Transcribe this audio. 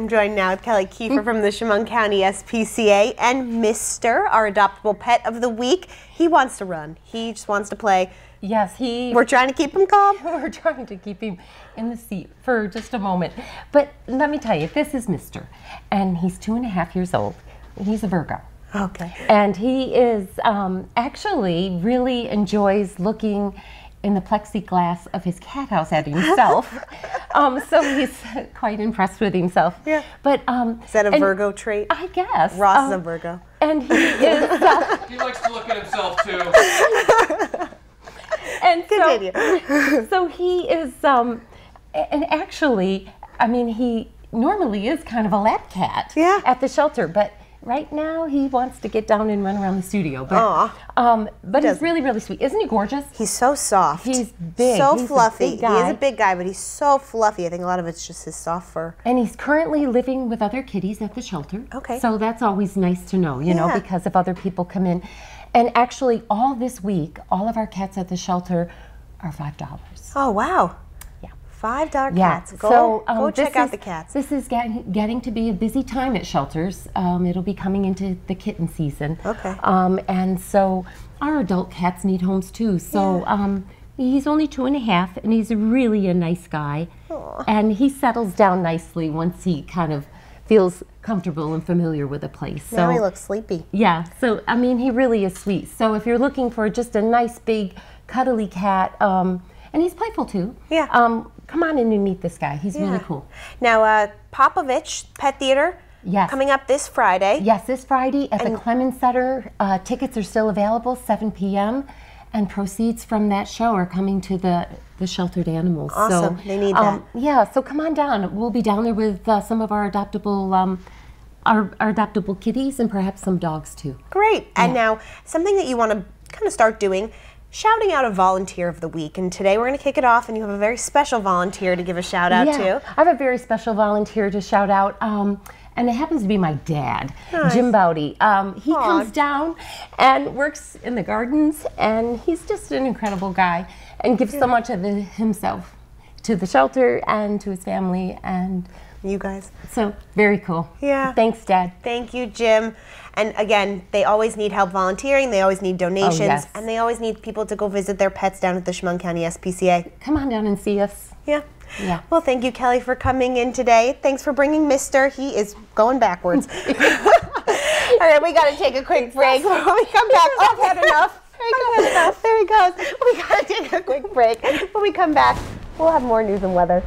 I'm joined now with Kelly Kiefer from the Chemung County SPCA and Mister, our adoptable pet of the week. He wants to run. He just wants to play. Yes, he. We're trying to keep him calm. We're trying to keep him in the seat for just a moment. But let me tell you, this is Mister, and he's two and a half years old. He's a Virgo. Okay. And he is um, actually really enjoys looking in the plexiglass of his cat house at himself. um, so he's quite impressed with himself. Yeah. But um, Is that a and Virgo trait? I guess. Ross is a um, Virgo. And he is. Uh, He likes to look at himself too. and so, Continue. so he is. Um, and actually, I mean, he normally is kind of a lap cat Yeah. at the shelter, but. Right now, he wants to get down and run around the studio, but um, but he's really, really sweet. Isn't he gorgeous? He's so soft. He's big. So He's a fluffy. big He is a big guy, but he's so fluffy. I think a lot of it's just his soft fur. And he's currently living with other kitties at the shelter. Okay. So that's always nice to know, you know, because if other people come in. And actually, all this week, all of our cats at the shelter are $5. Oh wow. Yeah. Five dog Yeah. cats. Go, so um, go check out is- the cats. This is getting, getting to be a busy time at shelters. Um, it'll be coming into the kitten season. Okay. Um, and so our adult cats need homes too. So um, he's only two and a half, and he's really a nice guy. Aww. And he settles down nicely once he kind of feels comfortable and familiar with a place. So now he looks sleepy. yeah, so I mean, he really is sweet. So if you're looking for just a nice, big, cuddly cat, um, and he's playful too. Yeah. Um, come on in and meet this guy. He's really cool. Now, uh, Popovich Pet Theater. Yes. Coming up this Friday. Yes, this Friday at the Clemens Center. Uh, tickets are still available, 7 p.m. And proceeds from that show are coming to the, the sheltered animals. Awesome. So, They need um, Yeah, so come on down. We'll be down there with uh, some of our adoptable, um, our, our adoptable kitties and perhaps some dogs too. Great. And now, something that you want to kind of start doing, shouting out a volunteer of the week. And today we're going to kick it off, and you have a very special volunteer to give a shout out to. I have a very special volunteer to shout out. Um, and it happens to be my dad, Jim Bowdy. Um, he Aw. comes down and works in the gardens, and he's just an incredible guy and gives so much of the, himself to the shelter and to his family. And You guys. so, very cool. Yeah. Thanks, Dad. Thank you, Jim. And again, they always need help volunteering. They always need donations, Oh, yes. and they always need people to go visit their pets down at the Chemung County SPCA. Come on down and see us. Yeah. Yeah. Well, thank you, Kelly, for coming in today. Thanks for bringing Mister. He is going backwards. All right, we got to take a quick break. When we come back, oh, I've had enough. I've had enough. There he goes. We got to take a quick break. When we come back, we'll have more news and weather.